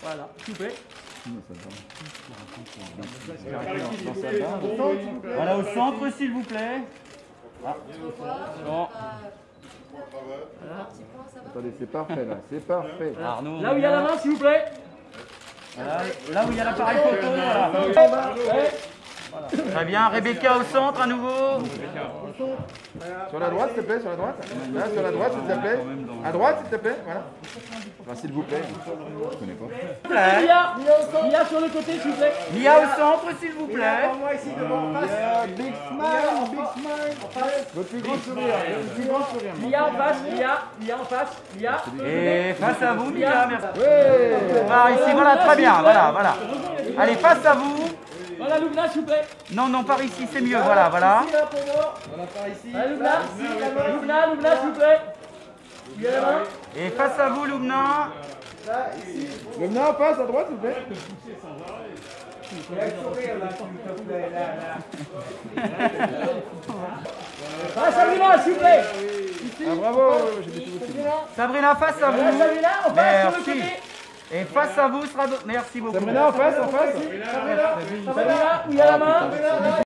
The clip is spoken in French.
Voilà, s'il vous plaît. Voilà, au centre, s'il vous plaît. Bon. Attendez, c'est parfait là, c'est parfait. Arnaud. Là où il y a la main, s'il vous plaît. Là où il y a l'appareil photo. Voilà. Très bien. Rebecca au centre à nouveau. Sur la droite, s'il te plaît, sur la droite. Là, sur la droite, s'il te plaît. À droite, s'il te plaît, voilà. Enfin, s'il vous plaît. Je connais pas. Mia, Mia sur le côté, s'il vous plaît. Mia au centre, s'il vous plaît. Big smile, big smile. Votre plus grand sourire, votre plus grand sourire. Mia en face, Mia, Mia en face, Mia. Et face à vous, Mia. Merci. Par ici, voilà, très bien. Voilà, voilà. Allez, face à vous. Voilà, Loubna, s'il vous plaît. Non, non, par ici, c'est mieux. Voilà, voilà. Voilà, Loubna. Loubna, Loubna, s'il vous plaît. Et face à vous, Loubna. Face, à droite, s'il vous plaît. Ah, Sabrina, s'il vous plaît. Ah, bravo, Sabrina, face à vous. Sabrina, en face, sur le côté. Et face à vous sera... Merci beaucoup. Sabrina en face, en face. Sabrina, où il y a la main.